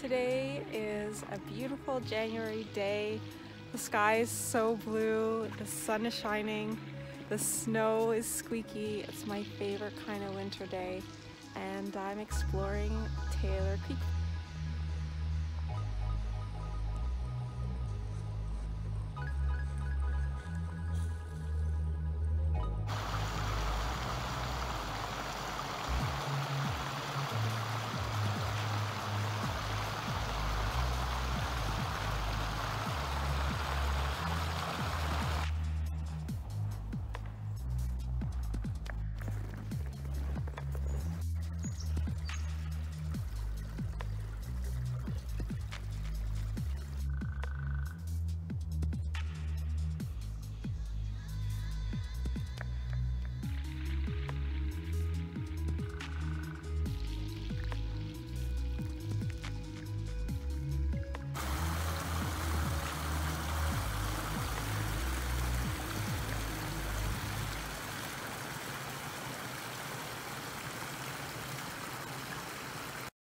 Today is a beautiful January day. The sky is so blue, the sun is shining, the snow is squeaky. It's my favorite kind of winter day and I'm exploring Taylor Creek.